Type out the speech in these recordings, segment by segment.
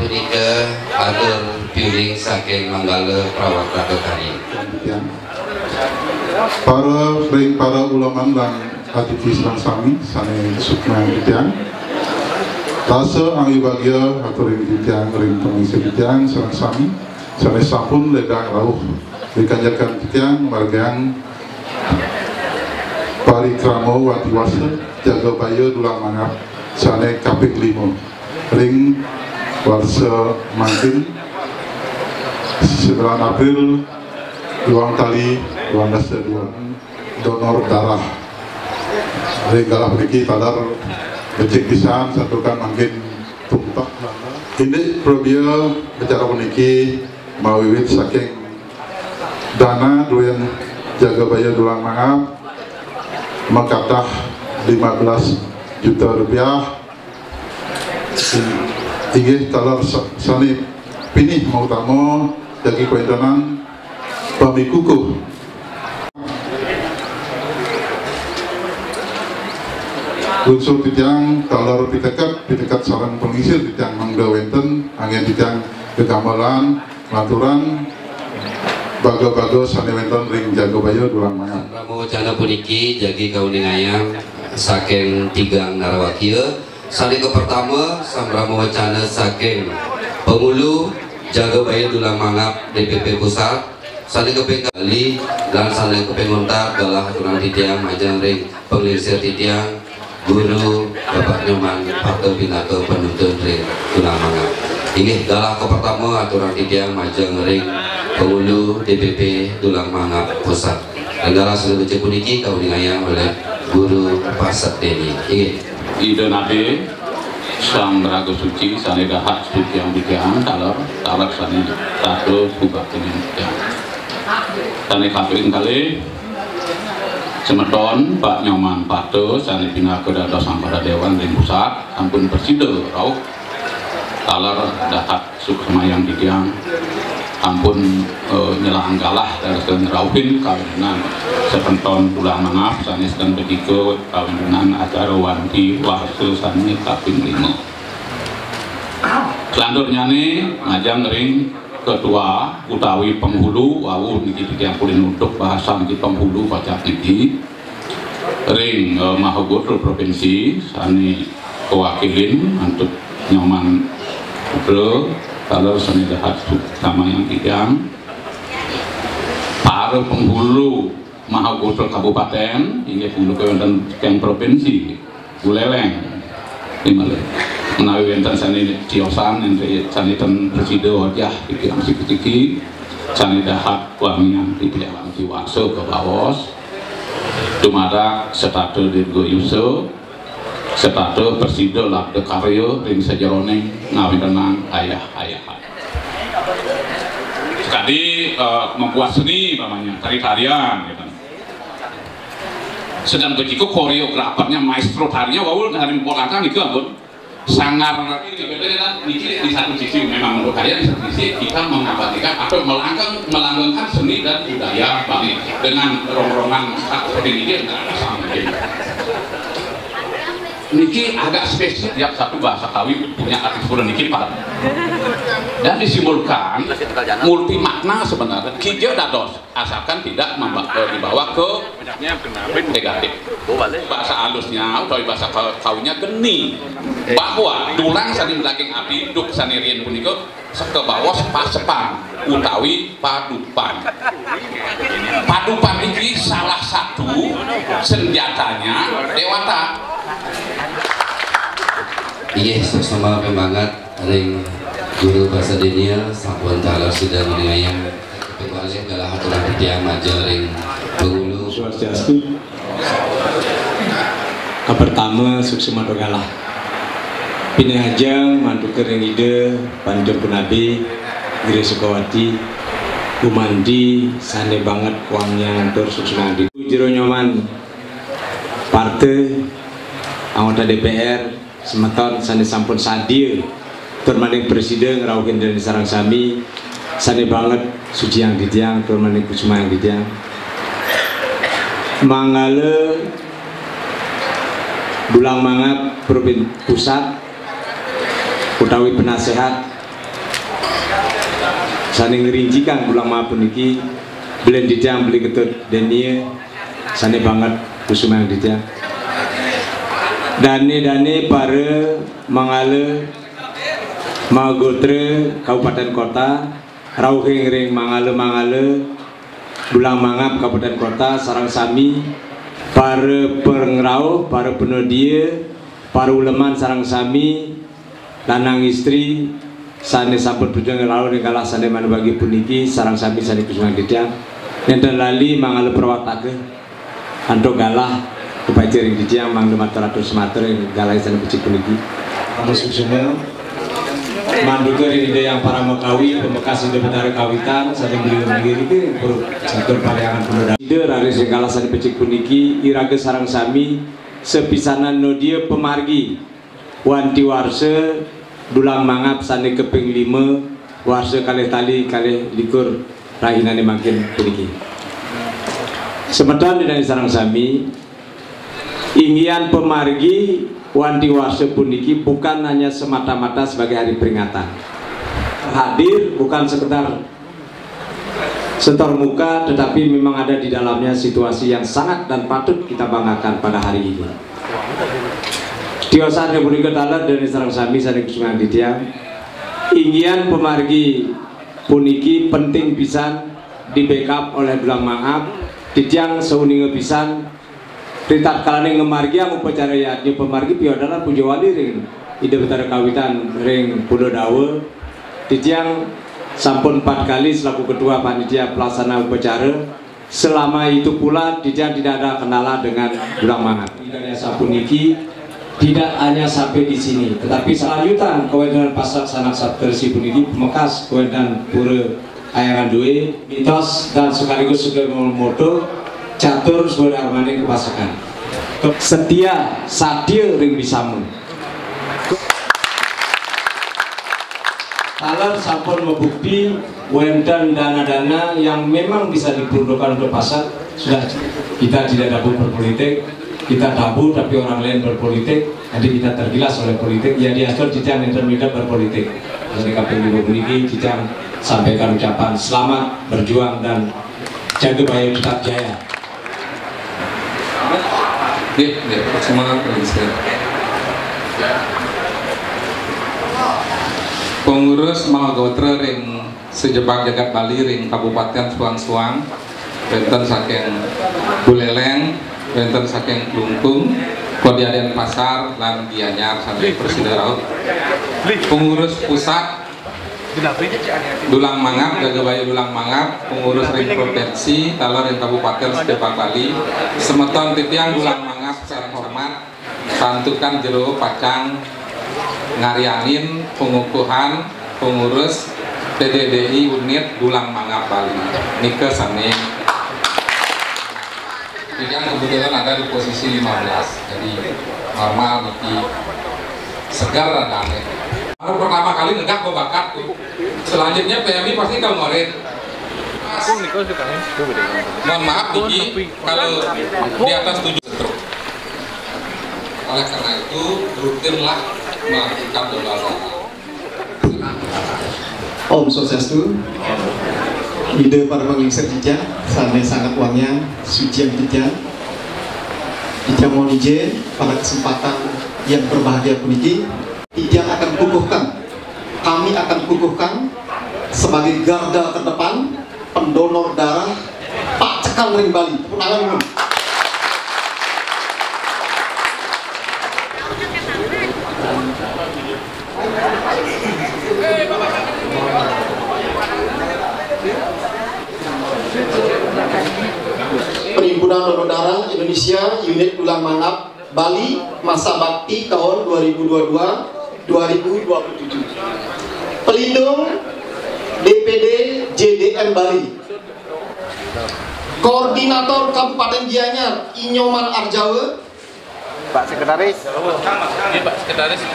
punika Atur piuling saking manggala Perawat raka kari. Para baik para ulama dan aktivis sami sane sukma bidang Rasa angin bagia atau ring bidang ring pengisi bidang sareng sami sane sampun ledang rauh dikanjakan bidang margang parikramo watiwasa jaga bayo dulang mangap sane kapik limo ring warsa mangkin 9 April uang tali uang dasar donor darah. Regala pergi tadar becek pisan satukan mungkin tumpah ini probia bicara meniki mau wiwit saking. Dana doyan jaga bayar dulang mangap mengkatah 15 juta rupiah Inggih talar sani pinih mau tamu jagi kuendanan pamikuku unsur titiang talar pitekat pitekat sarang pengisir titiang mangda wenten angin titiang kegamalan laturan bago-bago sani wenten ring jago bayo dulang mangan. Ramo wacana puniki jagi kauning ayam saking tigang narawakia Sali ke pertama sang Ramo wacana saking pengulu jaga bayi dulang mangap DPP pusat. Sali ke kali dan sali ke pengontak galah turang titiang majang ring pengirsir titiang guru Bapak Nyoman Parto Pinaka penuntun ring tulang mangap. Ini galah ke pertama aturan titiang majang ring pengulu DPP tulang mangap pusat. Negara sudah baca puniki kau dingayang oleh guru Pasat Deni ini ide nabe sang raga suci sane dahat suci yang dikiang talor talor sane satu kubah kini dikiang sane katuin kali semeton Pak Nyoman Pato sane pina ke dada sang pada dewan ring pusat ampun persida rauh talor dahat suksemayang dikiang ampun eh, nyelang galah dari sedang rauhin kawinan. Sepenton tulang mangap sani sedang begitu kawinan acara wanti warsu sani kaping lima. Selanjutnya nih ngajang ring ketua utawi penghulu wawu niki yang kulin untuk bahasa niki penghulu baca niki. Ring eh, Mahagotra provinsi sani kewakilin untuk nyaman bro kalau seni dahat sama yang tigang para penghulu Mahagotra Kabupaten hingga hulu kewentan yang provinsi Buleleng Himale menawi wonten sani ciosan ente sani ten presido wajah iki ang sikitiki sani dahat wangian tidak wangi wakso ke bawos tumara setato dirgo yuso setato presido labde karyo ring sejarone ngawi tenang ayah ayahan sekali eh, membuat seni namanya tari-tarian gitu. sedang begitu koreografernya maestro tarinya wawul dari polankan itu ampun sangar ini di satu sisi memang menurut saya di satu sisi kita mengabadikan atau melangkang melanggengkan seni dan budaya Bali dengan rongrongan seperti ini tidak ada sama. Niki agak spesifik tiap satu bahasa kawi punya arti sepuluh niki pak. Dan disimbolkan multi makna sebenarnya kijau dados asalkan tidak eh, dibawa ke negatif. Bahasa halusnya atau bahasa kaw- kawinya geni. Bahwa dulang saling daging api duk sanirian punika ke bawah sepang utawi padupan. Padupan ini salah satu senjatanya dewata Iya, sama penbangat ring guru bahasa dunia sampun talar sudah meningayang pengalih adalah aturan pitiang maja ring pengulu Swastiastu. Pertama suksema dogalah. Pinahajang mantu kering ide panjang penabi Giri Sukawati Kumandi sane banget uangnya ngantor suksema di Jero nyoman partai anggota DPR semeton sane sampun sadir termaning presiden rawuhin dari sarang sami sane banget suci yang ditiang termaning kusuma yang ditiang. Mangale Bulang Mangap Provinsi Pusat utawi penasehat saning ngerincikan Bulang Mangap puniki belen ditiang beli ketut denie sane banget kusuma yang ditiang dane dane para mangale magotre kabupaten kota rauhing ring mangale mangale Bulang Mangap Kabupaten Kota Sarang Sami para pengrau para penodia para uleman Sarang Sami lanang istri sane sampun bujang ning kalah sane mana bagi puniki Sarang Sami sane kusungan didiang. Nenten lali mangale perwatake antuk galah kepajar ing didiang mang matur atur sematur ing galah sane pucik puniki. Kamu semua manduka ide yang para mekawi pembekas ide betara kawitan saling beli menggiri itu catur pariangan pemuda ide rari segala sani pecik puniki irage sarang sami sepisanan no dia pemargi wanti warse dulang mangap sani keping lima warse kali tali kali likur rahinane makin puniki. Semedan di sarang sami inggian pemargi Wandi Warse puniki bukan hanya semata-mata sebagai hari peringatan. Hadir bukan sekedar setor muka tetapi memang ada di dalamnya situasi yang sangat dan patut kita banggakan pada hari ini. Diosan Republik Talat dari Sarang Sami Sani Kusungan Ditiang inggian pemargi puniki penting pisan di backup oleh Belang Mangap Ditiang seuninge pisan Ritat kalane ngemargi ang upacara yatnya pemargi pio adalah pujo wali ring. Ide betara kawitan ring pudo dawe. Titiang sampun empat kali selaku ketua panitia pelaksana upacara selama itu pula titiang tidak ada kendala dengan bulang mangat. Dari sampun iki tidak hanya sampai di sini. Tetapi selanjutan kewenangan pasak sanak satkersi puniki pemekas kewenangan pura ayaran due mitos dan sekaligus juga moto catur suara armani kepasakan setia sadir ring bisamu Talar sampun membukti wendan dana-dana yang memang bisa diperuntukkan untuk pasar sudah kita tidak dapur berpolitik kita tabu tapi orang lain berpolitik nanti kita tergilas oleh politik ya diatur jijang intermedia berpolitik. Jadi KPU memiliki jijang sampaikan ucapan selamat berjuang dan jaga bayi tetap jaya Iya, iya, semangat Indonesia. Pengurus Malagotra ring sejebak jagat Bali ring Kabupaten Suang-Suang, benten saking Buleleng, benten saking Klungkung, Kodiaden Pasar, lan Gianyar sampai Presiden Raut. Pengurus pusat Dulang Mangap, Gagabaya Dulang Mangap, pengurus ring provinsi, talar ring kabupaten Sedepak Bali, semeton titiang Dulang Mangap santukan jero pacang ngarianin pengukuhan pengurus PDDI unit Dulang Mangap Bali. Nike sami. Titiang kebetulan ada di posisi 15, jadi normal niki segar dan aneh. Baru pertama kali negak gue bakat tuh. Selanjutnya PMI pasti kamu ngoret. Mohon maaf Diki, kalau di atas 7 stroke. Oleh karena itu rutinlah melakukan darah Om Swastiastu Ide para pengingsir jejak Sana sangat uangnya Suci yang Ijang mohon izin pada kesempatan yang berbahagia puniki Ijang akan kukuhkan. Kami akan kukuhkan Sebagai garda terdepan Pendonor darah Pak Cekal Ring Bali. Tepuk tangan Donor Darah Indonesia Unit Ulang Mangap Bali Masa Bakti tahun 2022-2027 Pelindung DPD JDM Bali. Koordinator Kabupaten Gianyar Inyoman Arjawa. Pak Sekretaris.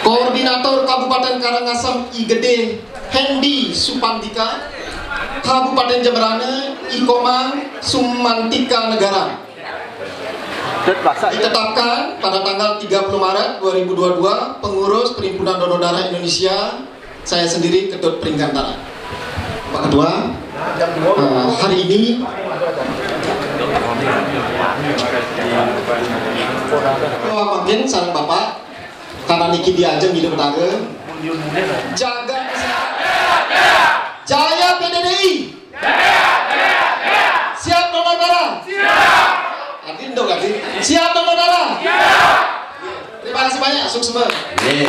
Koordinator Kabupaten Karangasem Igede Hendi Supandika. Kabupaten Jemberana Ikomang Sumantika Negara. Ditetapkan pada tanggal 30 Maret 2022 pengurus Perhimpunan Donor Darah Indonesia saya sendiri Ketut Peringkantara. Pak Ketua eh, hari ini Ketua Makin sarang Bapak karena Niki diajeng di Betara jaga kesehatan. Jaya PDDI Siap donor darah Adin dong Siap donor darah Terima kasih banyak sukses semua Ye,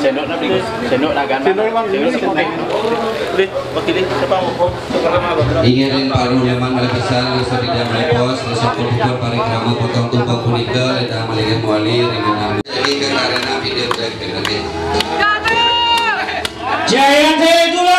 Sendok na bring. Sendok na ganda. Sendok bang. Sendok na Deh, wakili siapa mau? Ingirin paru leman malepisan Nusa tidak melepos Nusa pulpul parikrama potong tumpang punika Reda malikin wali Ringan Jadi ke karena video dari nanti Jayante